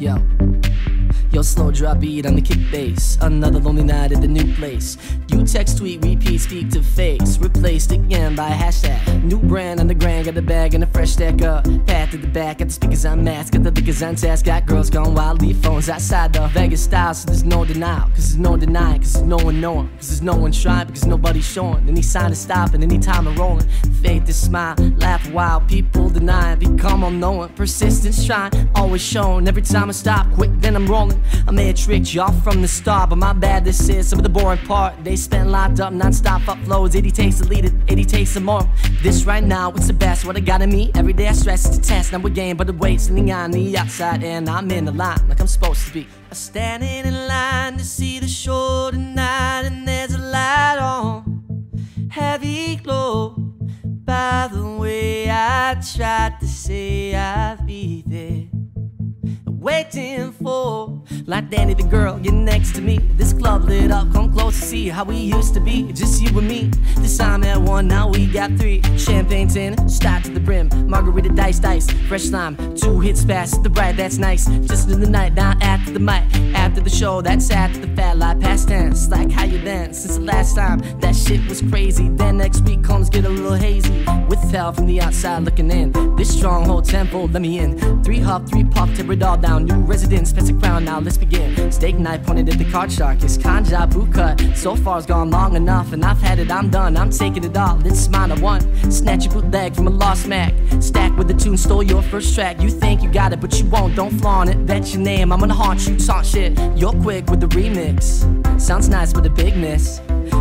Yo slow drop beat on the kick bass. Another lonely night at the new place. You text, tweet, repeat, speak to face. Replaced again by hashtag. New brand on the grand, got the bag and a fresh stack up. Pat to the back, got the speakers on mask, got the liquors on task. Got girls gone wild, leave phones outside the Vegas style, so there's no denial. Cause there's no denying, cause there's no one knowing. Cause there's no one trying, because nobody's showing. Any sign of stopping, any time of rolling. Fade to smile, laugh wild, people deny, become unknowing. Persistence trying, always shown. Every time I stop, quick, then I'm rolling. I may have tricked y'all from the start, but my bad, this is some of the boring part. They spent locked up, non-stop uploads. 80 takes to lead it, 80 takes some more. This right now, it's the best, what I got in me. Every day I stress it's a test, now we're game, but the weight's sitting on the outside, and I'm in the line like I'm supposed to be. I'm standing in line to see the show tonight, and there's a light on, heavy glow. By the way, I tried to say I'd be there waiting. Like Dani the girl, you're next to me. This club lit up, come close to see how we used to be. Just you and me. This time at one, now we got three. Champagne tin, start to the brim. Margarita dice, dice, fresh slime. Two hits fast, the bright, that's nice. Just in the night, down after the mic. After the show, that's after the fat light. Past tense, like how you dance. Since the last time, that shit was crazy. Then next week comes, get a little hazy. With hell from the outside looking in. This stronghold temple, let me in. Three hop, three pop, tear it all down. New residence, fence a crown, now let's begin. Steak knife pointed at the card shark. It's Kanja boot cut. So far it's gone long enough, and I've had it, I'm done. I'm taking it all, it's mine, I won. Snatch your bootleg from a lost Mac. Stack with the tune, stole your first track. You think you got it, but you won't, don't flaunt it. Bet your name, I'm gonna haunt you, talk shit. You're quick with the remix. Sounds nice, but a big miss.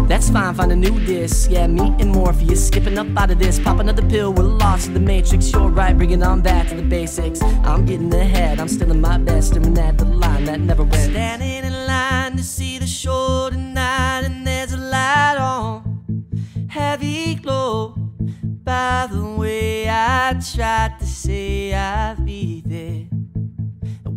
That's fine, find a new disc. Yeah, me and Morpheus skipping up out of this. Pop another pill, we're lost in the matrix. You're right, bringing on back to the basics. I'm getting ahead, I'm still in my best, staring at the line that never ends. Standing in line to see the show tonight, and there's a light on, heavy glow. By the way, I tried to say I'd be there,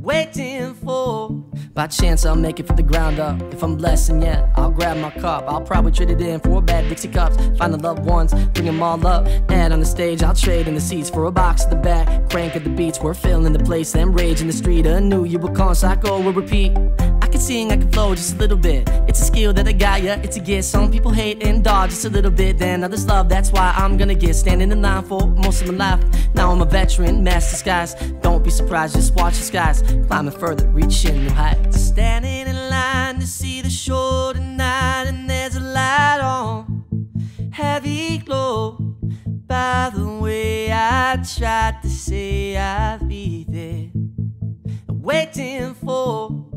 waiting for. By chance, I'll make it from the ground up. If I'm blessed, and yet I'll grab my cup. I'll probably trade it in for a bad Dixie cups. Find the loved ones, bring them all up. And on the stage, I'll trade in the seats for a box at the back. Crank at the beats, we're filling the place. Then rage in the street. I knew you would call, psycho will repeat. I can sing, I can flow just a little bit. It's a skill that I got, yeah, it's a gift. Some people hate and dodge just a little bit, then others love. That's why I'm gonna get standing in line for most of my life. Now I'm a veteran, master skies. Don't be surprised, just watch the skies. Climbing further, reaching new heights. Standing in line to see the show tonight, and there's a light on, heavy glow. By the way, I tried to say I'd be there, waiting for